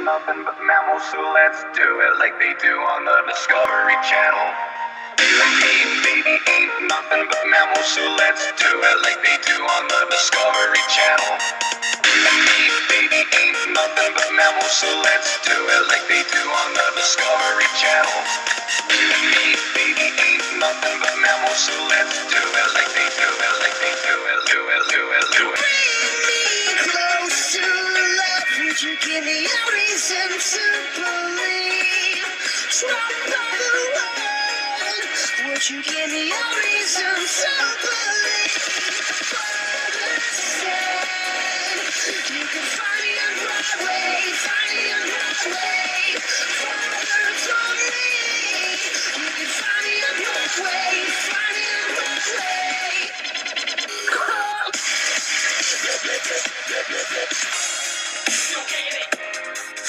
nothing but mammals, so let's do it like they do on the Discovery Channel. You and me, baby, ain't nothing but mammals, so let's do it like they do on the Discovery Channel. You and me, baby, ain't nothing but mammals, so let's do it like they do on the Discovery Channel. You and me, baby, ain't nothing but mammals, so let's do it like they do it, like they do it, do it, do it, do it. Close to love, would you give me a you give me a reason to believe? You can find me on Broadway, find me on Broadway. Me you can find me on Broadway, find me on Broadway. Getting it.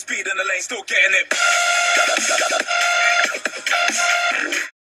speed in the lane, still getting it.